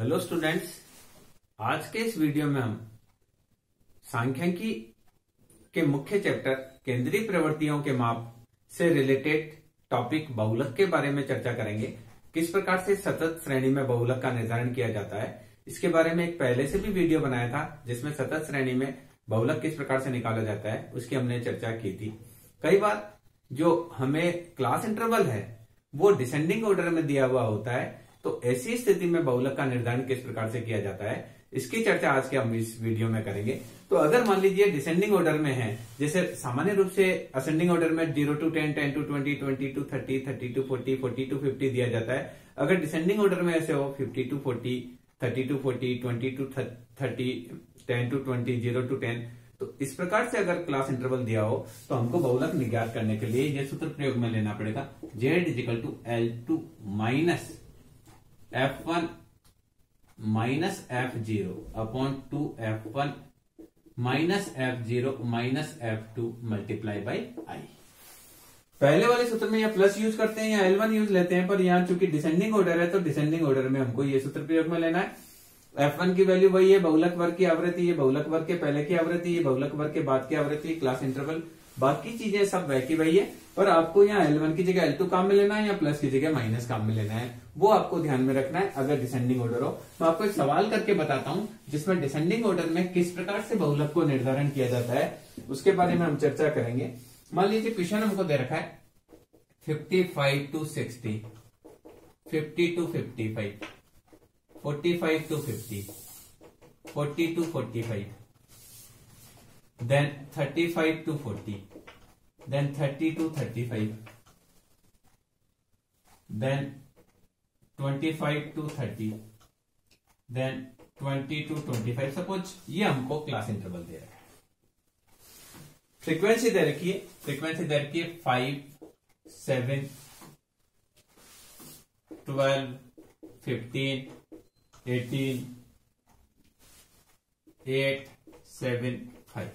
Hello students आज के इस वीडियो में हम सांख्यिकी के मुख्य चैप्टर केंद्रीय प्रवृत्तियों के माप से रिलेटेड टॉपिक बहुलक के बारे में चर्चा करेंगे। किस प्रकार से सतत श्रेणी में बहुलक का निर्धारण किया जाता है, इसके बारे में एक पहले से भी वीडियो बनाया था, जिसमें सतत श्रेणी में बहुलक किस प्रकार से निकाला जाता है, उसकी हमने चर्चा की थी। कई बार जो हमें क्लास इंटरवल है, वो डिसेंडिंग ऑर्डर में दिया हुआ होता है तो ऐसी स्थिति में बहुलक का निर्धारण किस प्रकार से किया जाता है, इसकी चर्चा आज के हम इस वीडियो में करेंगे। तो अगर मान लीजिए डिसेंडिंग ऑर्डर में है, जैसे सामान्य रूप से असेंडिंग ऑर्डर में zero to ten ten to twenty twenty to thirty thirty to forty forty to fifty दिया जाता है। अगर डिसेंडिंग ऑर्डर में ऐसे हो fifty to forty thirty to forty twenty to thirty ten to twenty zero to ten तो इस प्रकार से अगर क्लास इंटरवल दिया हो तो हमको बहुलक निज्ञात करने के लिए यह सूत्र प्रयोग में लेना पड़ेगा। Z equal to L two minus F one minus F zero upon two F one minus F zero minus F two multiply by I पहले वाले सूत्र में या प्लस यूज़ करते हैं या एल वन यूज़ लेते हैं, पर यहाँ चूँकि डिसेंडिंग ऑर्डर है तो डिसेंडिंग ऑर्डर में हमको ये सूत्र प्रयोग में लेना है। एफ़ वन की वैल्यू वही है, बहुलक वर्ग की आवृत्ति, ये बहुलक वर्ग के पहले की आवृत्ति, ये बहुलक वर्ग के बाद की आवृत्ति क्लास इंटरवल बाकी चीज़ें सब की वही है। पर आपको यहाँ एल वन की जगह एल टू काम में लेना है या प्लस की जगह माइनस काम में लेना है, वो आपको ध्यान में रखना है, अगर डिसेंडिंग ऑर्डर हो। मैं आपको एक सवाल करके बताता हूँ, जिसमें डिसेंडिंग ऑर्डर में किस प्रकार से बहुलक को निर्धारण किया जाता है, उसके बारे में हम चर्चा करेंगे। मान लीजिए क्वेश्चन हमको दे रखा है fifty five to sixty fifty to fifty five forty five to fifty forty to forty five then 35 to 40 then 30 to 35 then 25 to 30 then 20 to 25 suppose ये हमको क्लास इंटरवल दे रहा है। फ्रीक्वेंसी दे रखी है। फ्रीक्वेंसी दे रखी है five seven twelve fifteen eighteen eight seven five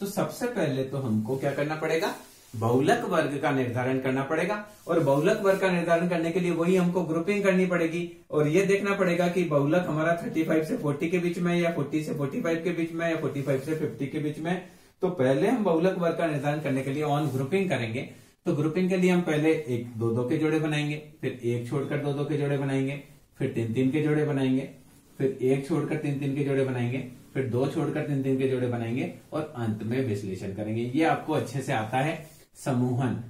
तो सबसे पहले तो हमको क्या करना पड़ेगा? बहुलक वर्ग का निर्धारण करना पड़ेगा। और बहुलक वर्ग का निर्धारण करने के लिए वही हमको ग्रुपिंग करनी पड़ेगी। और ये देखना पड़ेगा कि बहुलक हमारा 35 से 40 के बीच में या 40 से 45 के बीच में या 45 से 50 के बीच में तो पहले हम बहुलक वर्ग का निर्धारण करने के लिए ऑन ग्रुपिंग करेंगे। तो ग्रुपिंग के लिए हम पहले एक दो दो के जोड़े बनाएँगे, फिर एक छोड़कर दो दो के जोड़े बनाएँगे, फिर तीन तीन के जोड़े बनाएँगे। फिर एक छोड़कर तीन तीन के जोड़े बनाएँगे, फिर दो छोड़कर तीन तीन के जोड़े बनाएँगे और अंत में विश्लेषण करेंगे। ये आपको अच्छे से आता है, समूहन।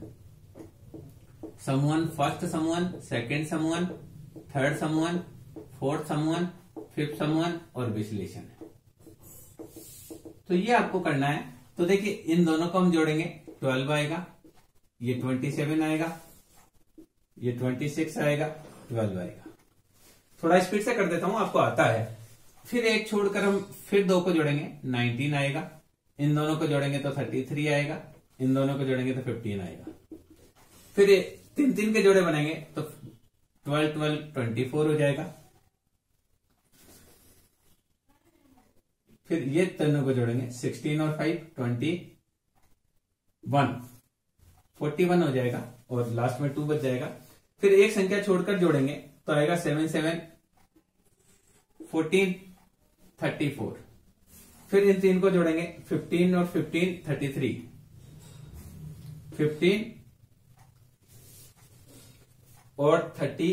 समूहन, फ़र्स्ट समूहन सेकंड समूहन थर्ड समूहन फोर्थ समूहन फिफ्थ समूहन और विश्लेषण। तो ये आपको करना है। तो देखिए, इन दोनों को हम जोड़ेंगे। ट्वेल्व आएगा, ये ट्वेंटी सेवन आएगा, ये ट्वेंटी सिक्स आएगा ट्वेल्व आएगा। थोड़ा स्पीड से कर देता हूँ, आपको आता है। फिर एक छोड़कर हम फिर दो को जोड़ेंगे 19 आएगा। इन दोनों को जोड़ेंगे तो 33 आएगा, इन दोनों को जोड़ेंगे तो 15 आएगा। फिर तीन तीन के जोड़े बनेंगे तो 12 12 24 हो जाएगा। फिर ये तीनों को जोड़ेंगे 16 और 5 21 41 हो जाएगा और लास्ट में टू बच जाएगा। फिर एक संख्या छोड़कर जोड़ेंगे तो आएगा seven seven fourteen thirty four फिर इन तीन को जोड़ेंगे फिफ्टीन और फिफ्टीन थर्टी थ्री फिफ्टीन और थर्टी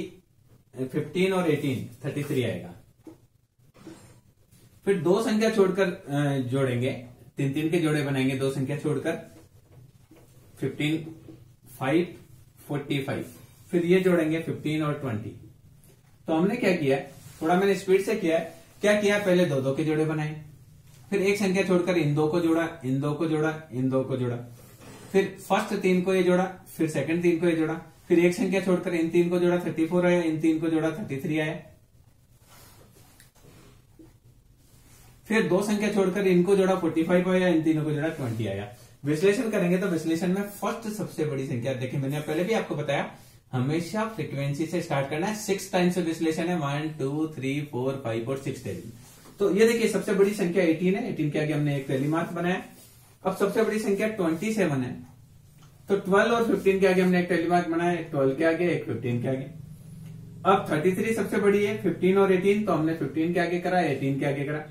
फिफ्टीन और एटीन थर्टी थ्री आएगा. फिर दो संख्या छोड़कर जोड़ेंगे. तीन तीन के जोड़े बनाएँगे दो संख्या छोड़कर. फिफ्टीन फाइव फोर्टी फाइव फिर ये जोड़ेंगे फिफ्टीन और ट्वेंटी तो हमने क्या किया? थोड़ा मैंने स्पीड से किया। है क्या किया? पहले दो दो के जोड़े बनाए। फिर एक संख्या छोड़कर इन दो को जोड़ा, इन दो को जोड़ा, इन दो को जोड़ा। फिर फ़र्स्ट तीन को ये जोड़ा, फिर सेकंड तीन को ये जोड़ा। फिर एक संख्या छोड़कर इन तीन को जोड़ा थर्टी फोर आया, इन तीन को जोड़ा थर्टी थ्री आया। फिर दो संख्या छोड़कर इनको जोड़ा फोर्टी फाइव आया, इन तीनों को जोड़ा ट्वेंटी आया। विश्लेषण करेंगे तो विश्लेषण में फ़र्स्ट सबसे बड़ी संख्या, देखिए मैंने पहले भी आपको बताया हमेशा फ्रीक्वेंसी से स्टार्ट करना है। सिक्स टाइम्स से विश्लेषण है। One two three four five और सिक्स टेन तो ये देखिए, सबसे बड़ी संख्या 18 है। 18 के आगे हमने एक पहली मार्क बनाया। अब सबसे बड़ी संख्या 27 है। तो 12 और 15 के आगे हमने एक टेलीमार्क बनाया। एक 12 के आगे, एक 15 के आगे। अब 33 सबसे बड़ी है। 15 और 18 तो हमने 15 के आगे करा 18 के आगे करा।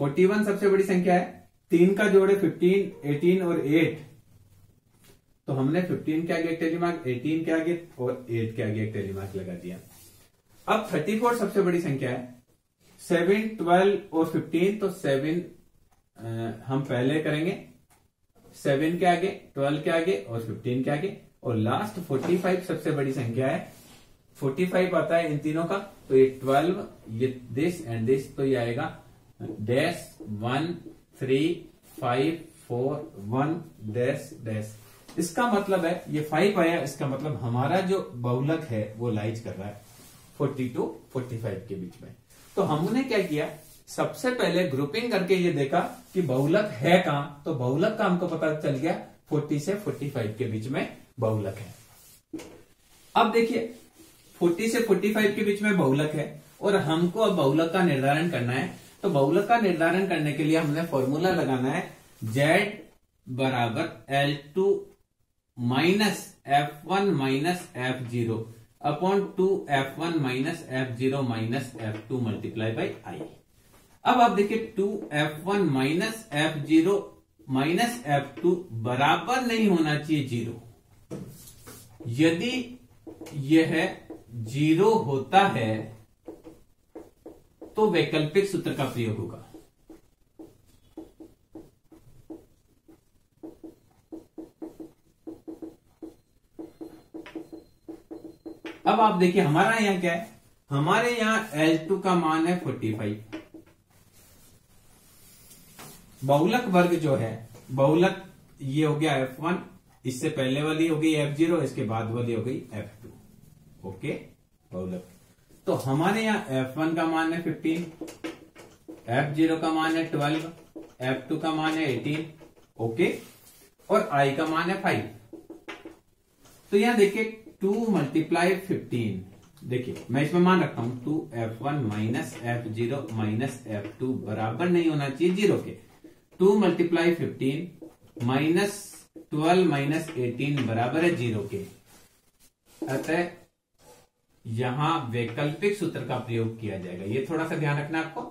41 सबसे बड़ी संख्या है। तीन का जोड़ है 15 18 और 8 तो हमने 15 के आगे एक टेलीमार्क 18 के आगे और 8 के आगे एक टेलीमार्क लगा दिया। अब 34 सबसे बड़ी संख्या है। 7 12 और 15 तो 7 आ, हम पहले करेंगे। 7 के आगे 12 के आगे और 15 के आगे। और लास्ट 45 सबसे बड़ी संख्या है। 45 आता है इन तीनों का तो ये 12 ये दिस एंड दिस तो ये आएगा। Dash one three five four one dash dash इसका मतलब है, ये फाइव आया, इसका मतलब हमारा जो बहुलक है, वो लाइज कर रहा है 40 टू 45 के बीच में। तो हमने क्या किया? सबसे पहले ग्रुपिंग करके ये देखा कि बहुलक है कहाँ। तो बहुलक का हमको पता चल गया 40 से 45 के बीच में बहुलक है। अब देखिए 40 से 45 के बीच में बहुलक है, और हमको अब बहुलक का निर्धारण करना है। तो बहुलक का निर्धारण करने के लिए हमने फॉर्मूला लगाना है जेड बराबर L two minus F one minus F zero upon two F one minus F zero minus F two multiply by I अब आप देखिए two F one minus F zero minus F two बराबर नहीं होना चाहिए zero यदि यह zero होता है तो वैकल्पिक सूत्र का प्रयोग होगा। अब आप देखिए, हमारा यहाँ क्या है? हमारे यहाँ L2 का मान है 45 बहुलक वर्ग जो है, बहुलक ये हो गया F1 इससे पहले वाली हो गई F0 इसके बाद वाली हो गई F2 ओके बहुलक. तो हमारे यहाँ F1 का मान है 15 F0 का मान है 12 F2 का मान है 18 ओके और I का मान है फाइव तो यहाँ देखिए टू मल्टीप्लाई फिफ्टीन। देखिए, मैं इसमें मान रखता हूँ, two F one minus F zero minus F two बराबर नहीं होना चाहिए ज़ीरो के। Two multiply fifteen minus twelve minus eighteen बराबर है ज़ीरो के। अतः यहाँ वैकल्पिक सूत्र का प्रयोग किया जाएगा। ये थोड़ा सा ध्यान रखना आपको।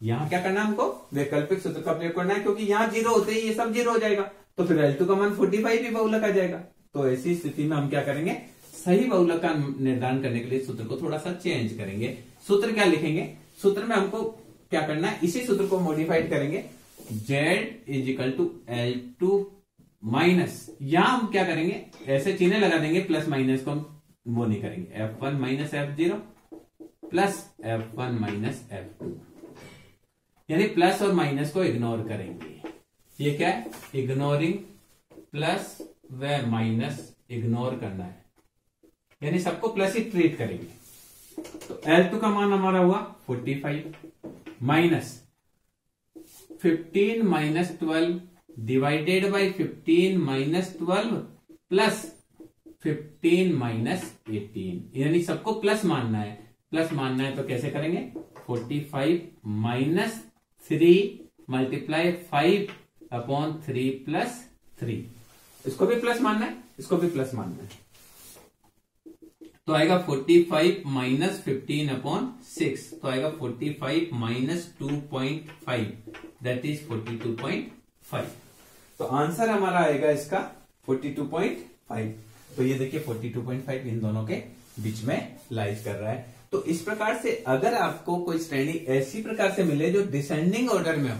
यहाँ क्या करना हमको? वैकल्पिक सूत्र का प्रयोग करना है, क्योंकि यहाँ ज़ीरो होते ही ये सब ज़ीरो हो जाएगा। तो फिर एल टू का मान फोर्टी फाइव भी बहुलक आ जाएगा। तो ऐसी स्थिति में हम क्या करेंगे? सही बहुलक का निर्धारण करने के लिए सूत्र को थोड़ा सा चेंज करेंगे। सूत्र क्या लिखेंगे? सूत्र में हमको क्या करना है? इसी सूत्र को मॉडिफाइड करेंगे। Z is to L two minus यहाँ हम क्या करेंगे? ऐसे चीने लगा देंगे प्लस माइनस को हम वो नहीं करेंगे। F one minus F zero plus F one minus F two यानी प्लस और माइनस को इग्नोर करेंगे। ये क्या है? इग्नोरिंग प्लस व माइनस इग्नोर करना है। यानी सबको प्लस ही ट्रीट करेंगे। तो एल टू का मान हमारा हुआ 45 minus 15 minus twelve divided by 15 minus twelve plus 15 minus 18 यानी सबको प्लस मानना है। प्लस मानना है तो कैसे करेंगे? 45 minus three multiply five upon three plus three इसको भी प्लस मानना है? इसको भी प्लस मानना है। तो आएगा 45 five minus fifteen upon six तो आएगा 45 five minus two point five that is 42.5 तो आंसर हमारा आएगा इसका 42.5 तो ये देखिए 42.5 इन दोनों के बीच में लाइज कर रहा है। तो इस प्रकार से अगर आपको कोई श्रेणी ऐसी प्रकार से मिले जो डिसेंडिंग ऑर्डर में हो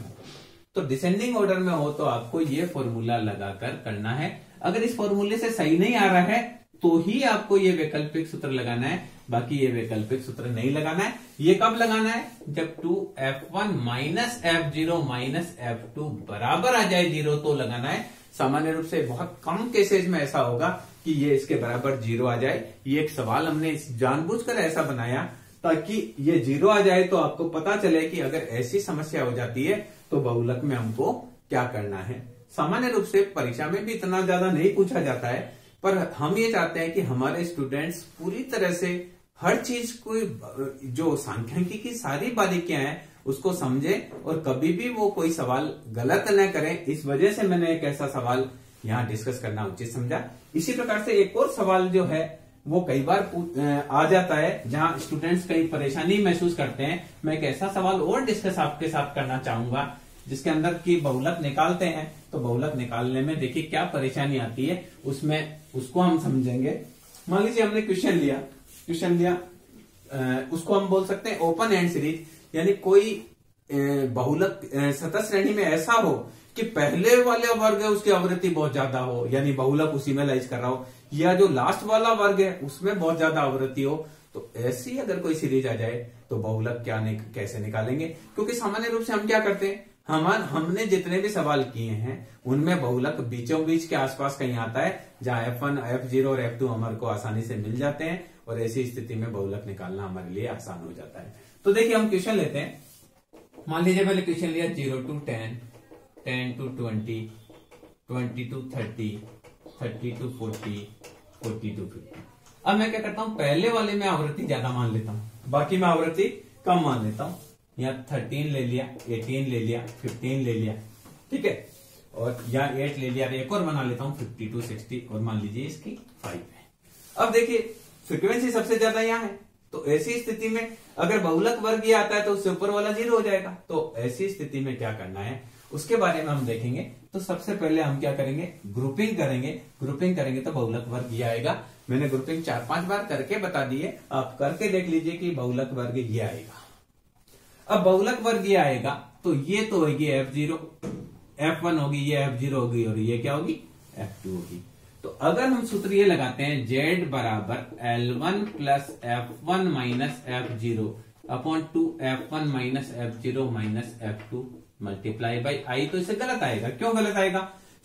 तो डिसेंडिंग ऑर्डर में हो तो आपको ये फॉर्मूला लगाकर करना है। अगर इस फॉर्मूले से सही नहीं आ रहा है तो ही आपको ये वैकल्पिक सूत्र लगाना है। बाकी ये वैकल्पिक सूत्र नहीं लगाना है। ये कब लगाना है? जब two F one minus F zero minus F two बराबर आ जाए ज़ीरो तो लगाना है। सामान्य रूप से बहुत कम केसेज में ऐसा होगा कि ये इसके बराबर ज़ीरो आ जाए। ये एक सवाल हमने जानबूझकर ऐसा बनाया ताकि ये ज़ीरो आ जाए तो आपको पता चले कि अगर ऐसी समस्या हो जाती है तो बहुलक में हमको क्या करना है? सामान्य रूप से परीक्षा में भी इतना ज़्यादा नहीं पूछा जाता है, पर हम ये चाहते हैं कि हमारे स्टूडेंट्स पूरी तरह से हर चीज़ को, जो सांख्यिकी की सारी बारीकियाँ हैं, उसको समझे और कभी भी वो कोई सवाल गलत न करें। इस वजह से मैंने एक ऐसा सवाल यहाँ डिस्कस करना उचित समझा। इसी प्रकार से एक और सवाल जो है वो कई बार आ जाता है जहाँ स्टूडेंट्स कई परेशानी महसूस करते हैं। मैं एक ऐसा सवाल और डिस्कस आपके साथ करना चाहूँगा, जिसके अंदर की बहुलत निकालते हैं। तो बहुलत निकालने में देखिए क्या परेशानी आती है, उसमें उसको हम समझेंगे। मान लीजिए हमने क्वेश्चन लिया। क्वेश्चन लिया उसको हम बोल सकते हैं ओपन एंड सीरीज़ यानी कोई बहुलक सतत श्रेणी में ऐसा हो कि पहले वाले वर्ग है उसकी आवृत्ति बहुत ज़्यादा हो यानी बहुलक उसी में लाइज कर रहा हो या जो लास्ट वाला वर्ग है उसमें बहुत ज़्यादा आवृत्ति हो तो ऐसी अगर कोई सीरीज़ आ जाए तो बहुलक क्या निक, कैसे निकालेंगे? क्योंकि सामान्य रूप से हम क्या करते हैं? हम हमने जितने भी सवाल किए हैं उनमें बहुलक बीचों बीच के आसपास कहीं आता है जहाँ एफ़ वन एफ़ ज़ीरो और एफ़ टू हमारे को आसानी से मिल जाते हैं और ऐसी स्थिति में बहुलक निकालना हमारे लिए आसान हो जाता है। तो देखिए हम क्वेश्चन लेते हैं। मान लीजिए पहले क्वेश्चन लिया zero to ten ten to twenty twenty to thirty thirty to forty forty to fifty अब मैं क्या करता हूँ? पहले वाले में आवृत्ति ज़्यादा मान लेता हूँ। बाकी मैं आवृत्ति कम मान लेता हूँ। यहाँ थर्टीन ले लिया एटीन ले लिया फिफ्टीन ले लिया, ठीक है? और यहाँ एट ले लिया एक और बना लेता हूँ फिफ्टी टू सिक्सटी और मान लीजिए इसकी फाइव है। अब देखिए फ्रिक्वेंसी सबसे ज़्यादा यहाँ है। तो ऐसी स्थिति में अगर बहुलक वर्ग ये आता है तो उससे ऊपर वाला ज़ीरो हो जाएगा। तो ऐसी स्थिति में क्या करना है? उसके बारे में हम देखेंगे। तो सबसे पहले हम क्या करेंगे? ग्रुपिंग करेंगे। ग्रुपिंग करेंगे तो बहुलक वर्ग ये आएगा। मैंने ग्रुपिंग चार पाँच बार करके बता दिए आप करके देख लीजिए कि बहुलक वर्ग ये आएगा। अब बहुलक वर्ग ये आएगा तो ये तो होगी एफ़ ज़ीरो एफ़ वन होगी, ये एफ़ ज़ीरो होगी और ये क्या होगी? एफ़ टू होगी। तो अगर हम सूत्र ये लगाते हैं जेड बराबर L one plus F one minus F zero upon two F one minus F zero minus F two multiply by I तो इसे गलत आएगा। क्यों गलत आएगा?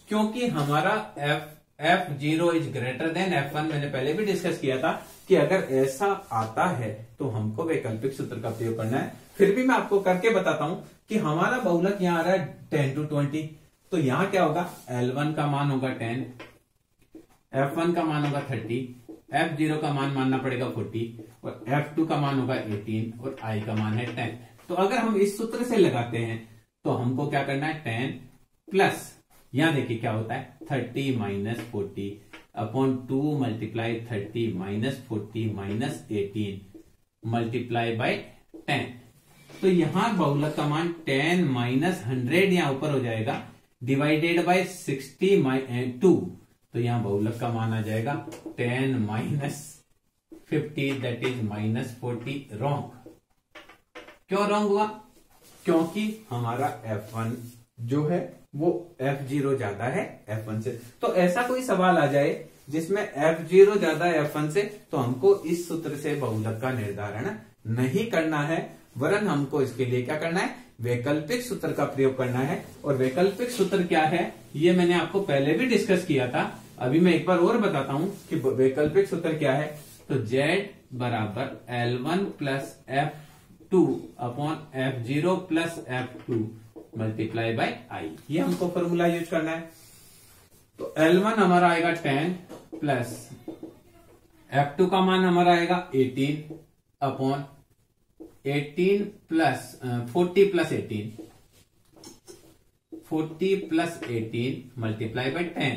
क्योंकि हमारा F F zero is greater than F one मैंने पहले भी डिस्कस किया था कि अगर ऐसा आता है तो हमको वैकल्पिक सूत्र का प्रयोग करना है। फिर भी मैं आपको करके बताता हूँ कि हमारा बहुलक यहाँ आ रहा है टेन टू ट्वेंटी तो यहाँ क्या होगा? एल वन का मान होगा टेन एफ़ वन का मान होगा थर्टी एफ़ ज़ीरो का मान मानना पड़ेगा फोर्टी और एफ़ टू का मान होगा एटीन और आई का मान है टेन तो अगर हम इस सूत्र से लगाते हैं तो हमको क्या करना है? Ten plus. यहाँ देखिए क्या होता है? Thirty minus forty upon two multiply thirty minus forty minus eighteen multiply by ten. तो यहाँ बहुलक का मान टेन माइनस हंड्रेड यहाँ ऊपर हो जाएगा। Divided by sixty my two. तो यहाँ बहुलक का मान आ जाएगा। Ten minus fifty, that is minus forty. Wrong. क्यों रॉन्ग हुआ? क्योंकि हमारा F1 जो है, वो एफ़ ज़ीरो ज़्यादा है एफ़ वन से। तो ऐसा कोई सवाल आ जाए, जिसमें एफ़ ज़ीरो ज़्यादा है एफ़ वन से तो हमको इस सूत्र से बहुलक का निर्धारण नहीं करना है, वरन हमको इसके लिए क्या करना है? वैकल्पिक सूत्र का प्रयोग करना है। और वैकल्पिक सूत्र क्या है, ये मैंने आपको पहले भी डिस्कस किया था। अभी मैं एक बार और बताता हूँ कि वैकल्पिक सूत्र क्या है। तो जेड बराबर L one plus F two upon F zero plus F two multiply by I. ये हमको फॉर्मूला यूज़ करना है। तो एल वन हमारा आएगा टेन प्लस एफ़ टू का मान हमारा आएगा eighteen upon eighteen plus forty plus eighteen. Forty plus eighteen multiply by ten.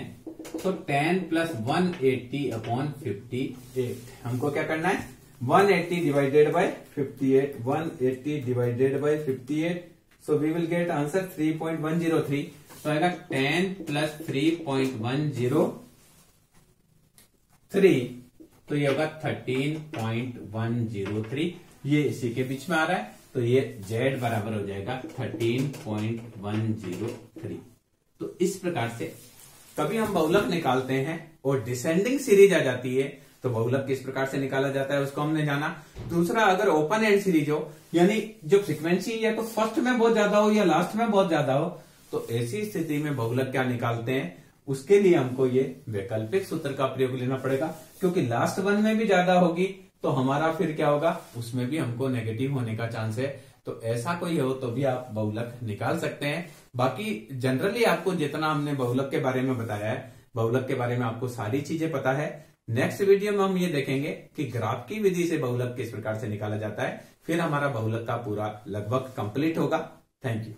तो ten plus one eighty upon fifty eight. हमको क्या करना है? One eighty divided by fifty eight one eighty divided by fifty eight So, we will get answer 3.103. तो आएगा 10 plus three point one zero three तो ये होगा thirteen point one zero three ये इसी के बीच में आ रहा है। तो ये z बराबर हो जाएगा thirteen point one zero three तो इस प्रकार से कभी हम बहुलक निकालते हैं और डिसेंडिंग सीरीज़ आ जाती है। तो बहुलक किस प्रकार से निकाला जाता है उसको हमने जाना। दूसरा, अगर ओपन एंड सीरीज़ हो, यानी जो फ्रिक्वेंसी या तो फ़र्स्ट में बहुत ज़्यादा हो या लास्ट में बहुत ज़्यादा हो तो ऐसी स्थिति में बहुलक क्या निकालते हैं? उसके लिए हमको ये वैकल्पिक सूत्र का प्रयोग लेना पड़ेगा, क्योंकि लास्ट वन में भी ज़्यादा होगी तो हमारा फिर क्या होगा? उसमें भी हमको नेगेटिव होने का चांस है। तो ऐसा कोई हो तो भी आप बहुलक निकाल सकते हैं। बाकी जनरली आपको जितना हमने बहुलक के बारे में बताया है, बहुलक के बारे में आपको सारी चीज़ें पता है नेक्स्ट वीडियो में हम ये देखेंगे कि ग्राफ की विधि से बहुलक किस प्रकार से निकाला जाता है। फिर हमारा बहुलक का पूरा लगभग कंप्लीट होगा। Thank you